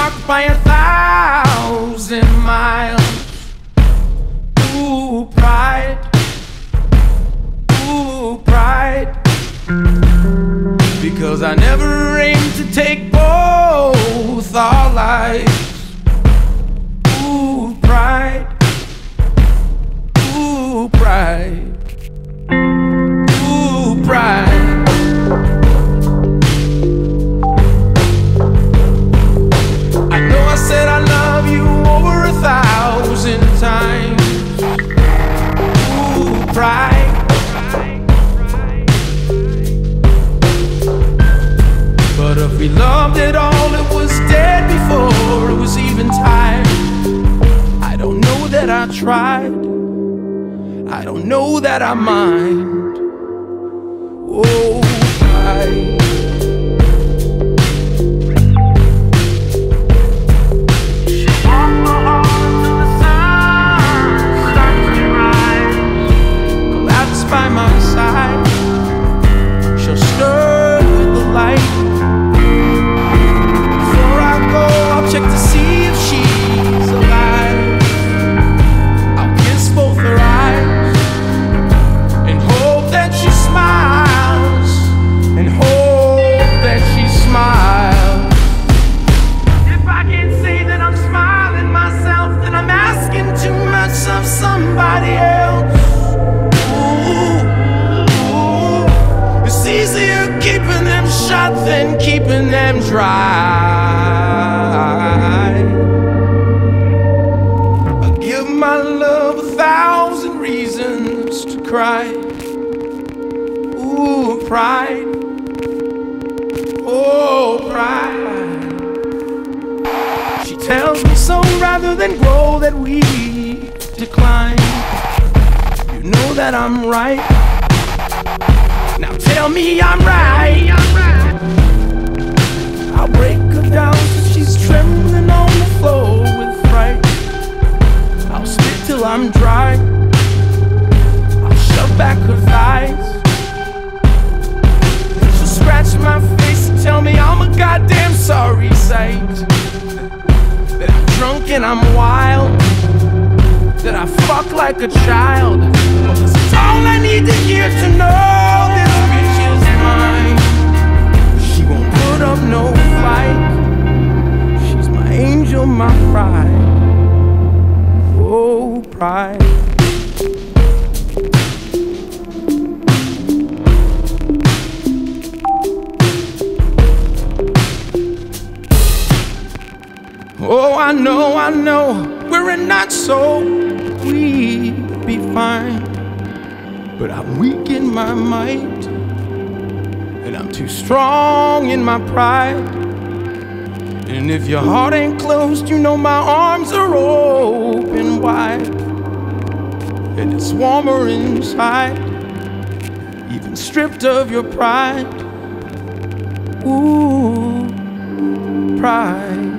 missed my mark by a thousand miles. Ooh, pride. Ooh, pride. Because I never aim to take both our lives. Ooh, pride. Ooh, pride. That I tried. I don't know that I mind. Oh, than keeping them dry. I give my love a thousand reasons to cry. Ooh, pride. Oh, pride. She tells me so rather than grow that we decline. You know that I'm right. Now tell me I'm right. Sorry sight. That I'm drunk and I'm wild. That I fuck like a child. This is all I need to hear to know this bitch is mine. She won't put up no fight. She's my angel, my pride. Oh, pride. Oh, I know, I know, we're not so we be fine. But I'm weak in my might, and I'm too strong in my pride. And if your heart ain't closed, you know my arms are open wide. And it's warmer inside, even stripped of your pride. Ooh, pride.